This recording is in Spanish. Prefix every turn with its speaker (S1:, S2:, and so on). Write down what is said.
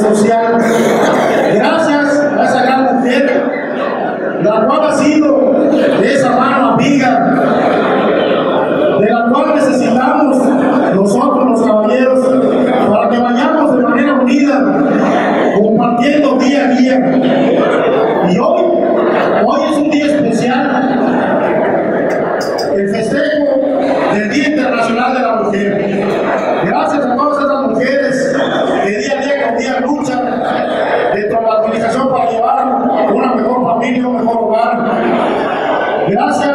S1: Social. Gracias a esa gran mujer, la cual ha sido de esa mano amiga gracias.